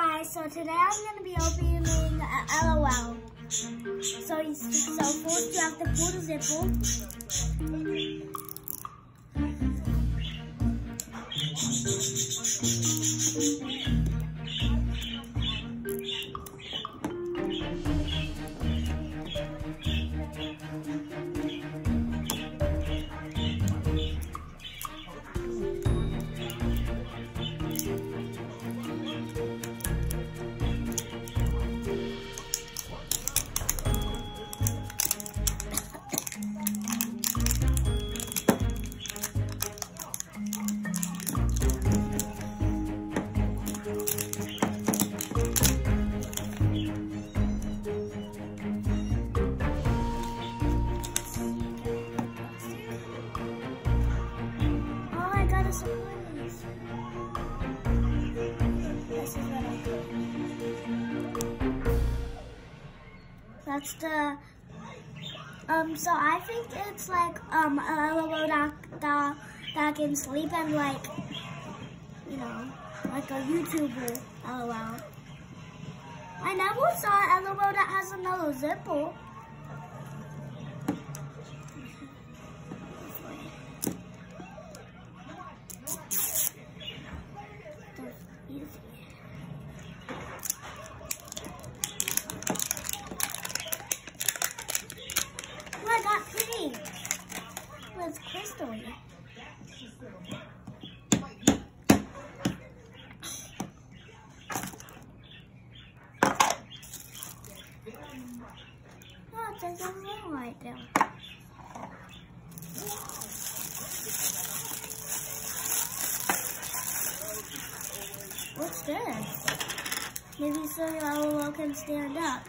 guys, so today I'm going to be opening a uh, LOL. So, so first you have to pull the zipper. That's the um. So I think it's like um a LOL dog, that that can sleep and like you know like a YouTuber LOL. I never saw a LOL that has another zipper. Maybe so LOL can stand up.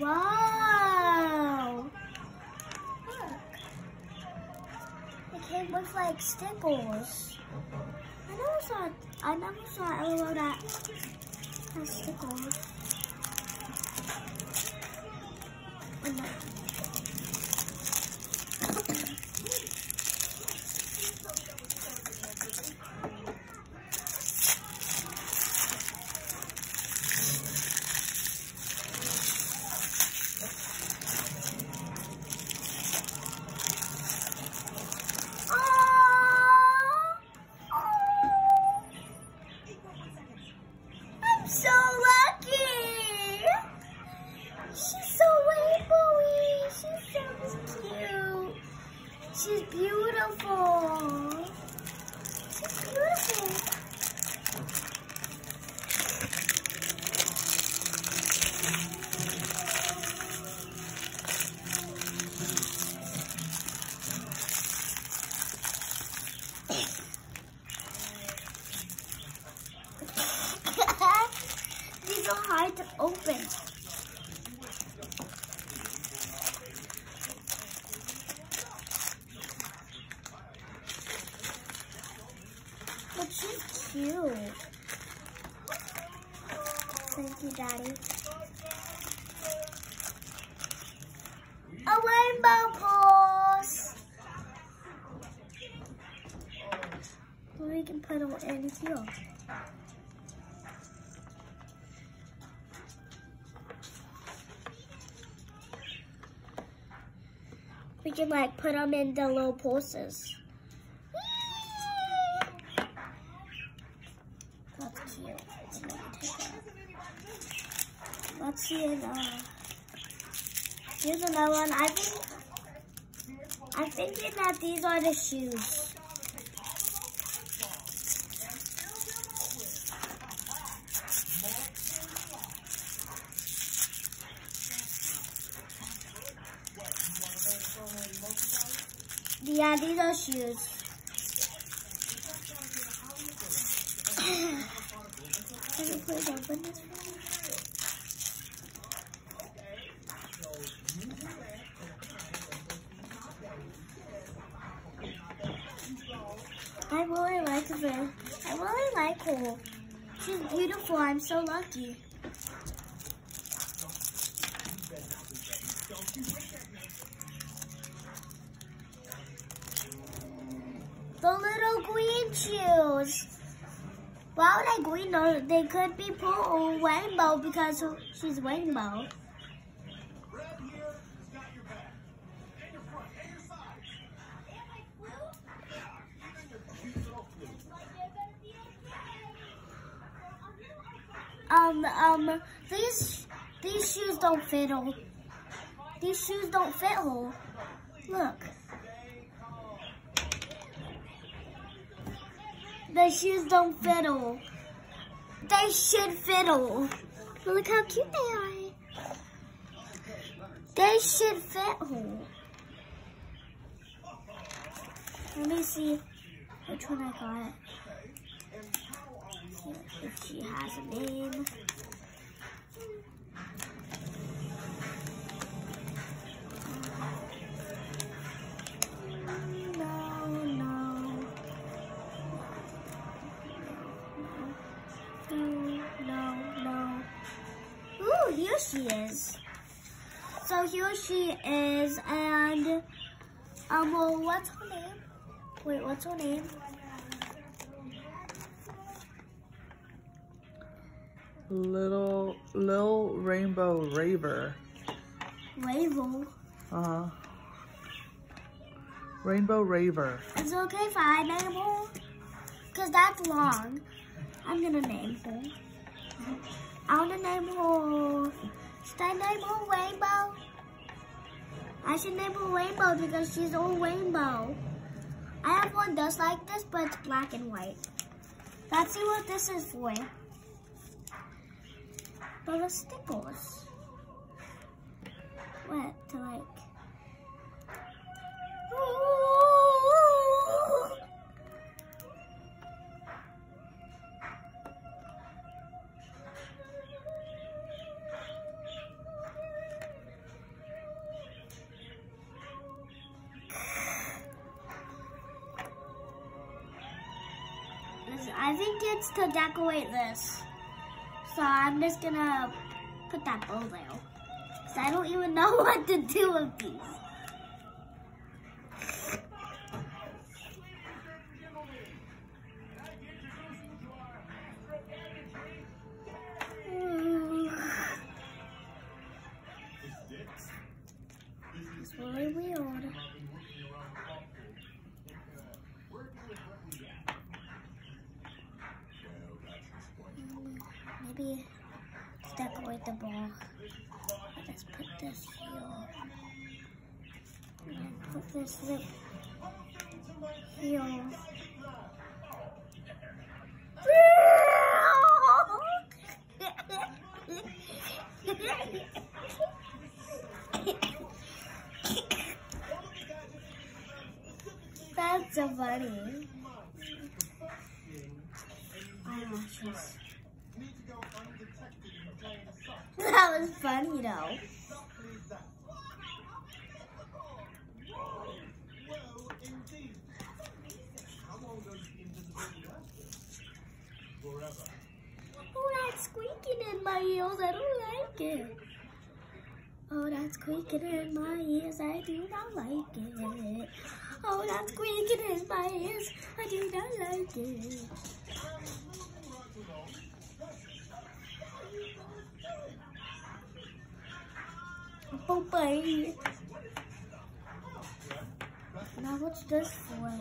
Wow! Look. It came with like stickers. I never saw I never saw LOL that has that- She's beautiful. She's beautiful. Thank you, Daddy. A rainbow pulse. We can put it in here. We can like put them in the little pulses. That's cute. Let me take that. Let's see another. Here's another one. I think I'm thinking that these are the shoes. Yeah, these are shoes. Can you please open this for me? I I really like her. She's beautiful. I'm so lucky. The little green shoes. Why would I green? They could be purple rainbow because she's rainbow. Um, um, these, these shoes don't fit all. These shoes don't fit all. Look. The shoes don't fiddle. They should fiddle. Look how cute they are. They should fiddle. Let me see which one I got. She has a name. here she is. So here she is, and um, well, what's her name? Wait, what's her name? Little, little rainbow raver. Rainbow. Uh huh. Rainbow raver. It's okay if I name her, cause that's long. I'm gonna name her. I want to name her, should I name her Rainbow? I should name her Rainbow because she's all rainbow. I have one just like this, but it's black and white. Let's see what this is for. Little stickers. What, to like... I think it's to decorate this. So I'm just gonna put that bow there. Cause I don't even know what to do with these. Maybe decorate the ball. Let's put this here. Put this lip here. That's so funny. Eyelashes. That was funny though. Oh, that's squeaking in my ears. I don't like it. Oh, that's squeaking in my ears. I do not like it. Oh, that's squeaking in my ears. I do not like it. Oh, baby. Now what's this for?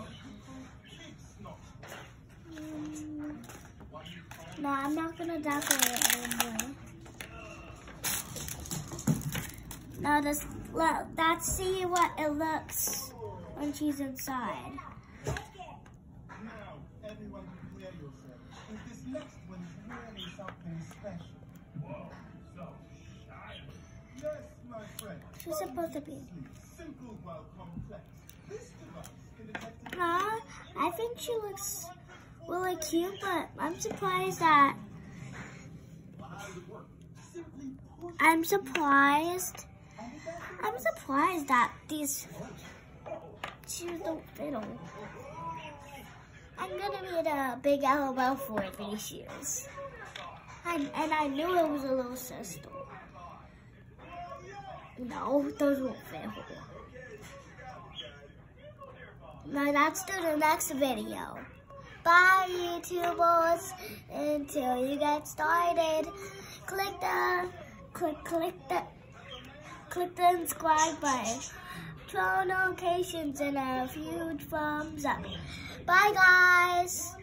Mm. No, I'm not gonna decorate anymore. Now this, look, let's see what it looks when she's inside. Now, everyone prepare yourself. This next one is really something special. Whoa, so shiny. Yes, my friend. She's supposed to be. Simple while complex. This device can detect Huh? I think she looks really cute, but I'm surprised that I'm surprised. I'm surprised that these shoes don't fit on. I'm gonna need a big LOL for these shoes. And, and I knew it was a little sister. No, those won't fit. Now that's to the next video. Bye, YouTubers. Until you get started, click the, click, click the, click the subscribe button. Turn notifications and a huge thumbs up. Bye, guys.